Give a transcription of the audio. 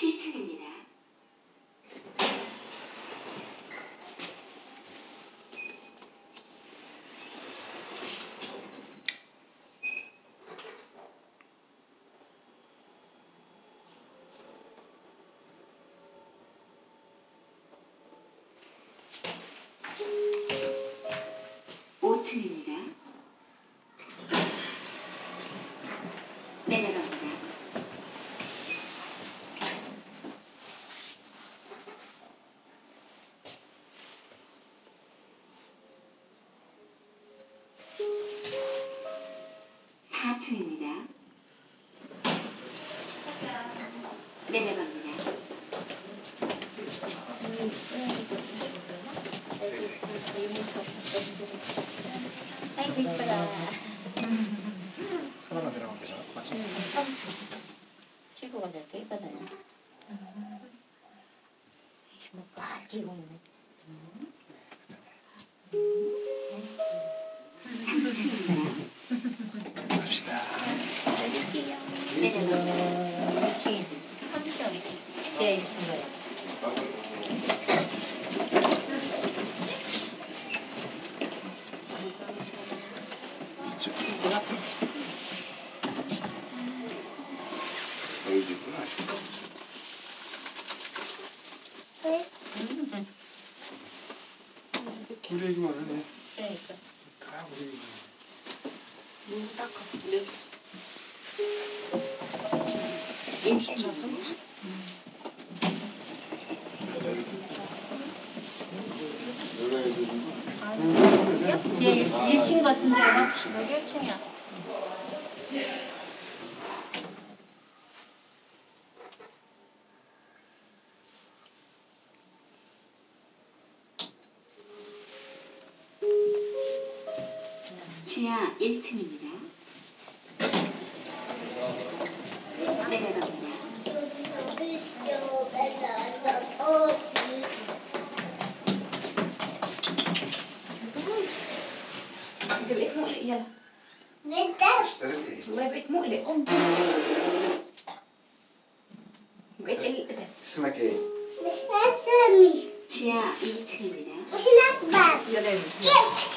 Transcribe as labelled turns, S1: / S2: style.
S1: 7층입니다. 사층입니다 내려갑니다.
S2: 아이고 이쁘다.
S3: 하나만 들어가면 되잖아. 맞지?
S2: 피부가 저렇게 이쁘다요. 뭐 빠지고 있네. 내려갑니다. 1층이지. 3층. 지하 1층 거야.
S4: 여기 있구나. 우리 얘기만 하네.
S2: 그러니까.
S4: 다 우리 얘기만
S2: 눈 닦아.
S1: 1 층 3층.
S2: 지하 1, 1층 같은 데가 여기 1층이야.
S1: 지하 1층입니다. 내려갑니다.
S5: Jelle. Weet dat? je
S4: is het.
S5: Dat het. Is. Dat Wat is het.
S4: Dat is
S1: het. Is het. Dat is het. Wat
S5: is. Dat is het. Is. Dat